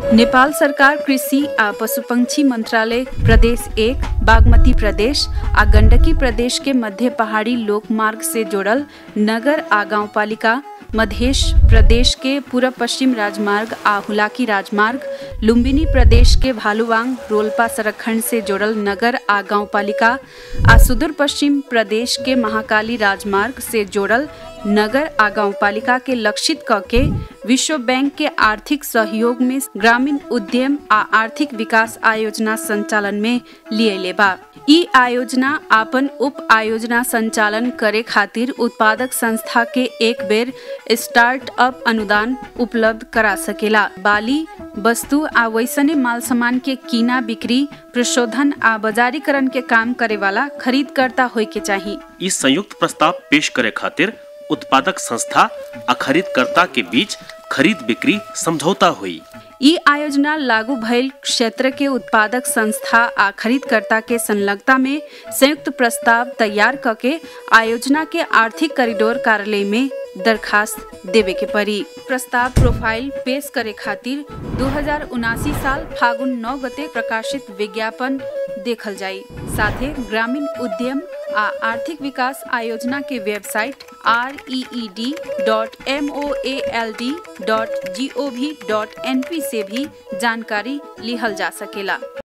नेपाल सरकार, कृषि आ पशुपंक्षी मंत्रालय, प्रदेश एक, बागमती प्रदेश आ गंडकी प्रदेश के मध्य पहाड़ी लोक मार्ग से जोड़ल नगर आ गाँव पालिका मधेश प्रदेश के पूर्व पश्चिम राजमार्ग आ हुलाकी राजमार्ग, लुम्बिनी प्रदेश के भालुवांग रोलपा सड़क खंड से जोड़ल नगर आ गाँव पालिका आ सुदूर पश्चिम प्रदेश के महाकाली राजमार्ग से जोड़ल नगर आ गाँव पालिका के लक्षित क के विश्व बैंक के आर्थिक सहयोग में ग्रामीण उद्यम आ आर्थिक विकास आयोजना संचालन में लिए बा ई आयोजना आपन उप आयोजना संचालन करे खातिर उत्पादक संस्था के एक बेर स्टार्टअप अनुदान उपलब्ध करा सकेला। बाली, वस्तु आ वैसने माल सामान के कीना बिक्री, प्रशोधन आ बाजारीकरण के काम करे वाला खरीदकर्ता होय के चाहिए इस संयुक्त प्रस्ताव पेश करे खातिर उत्पादक संस्था आ खरीदकर्ता के बीच खरीद बिक्री समझौता हुई। ई आयोजना लागू भइल क्षेत्र के उत्पादक संस्था आ खरीदकर्ता के संलग्नता में संयुक्त प्रस्ताव तैयार करके आयोजना के आर्थिक कॉरिडोर कार्यालय में दरखास्त देवे के पड़ी प्रस्ताव प्रोफ़ाइल पेश करे खातिर दो साल फागुन नौ गते प्रकाशित विज्ञापन देखल जाई साथे ग्रामीण उद्यम आ, आर्थिक विकास आयोजना के website R E E D dot M O A L D dot G O V dot N P से भी जानकारी लिहल जा सकेला।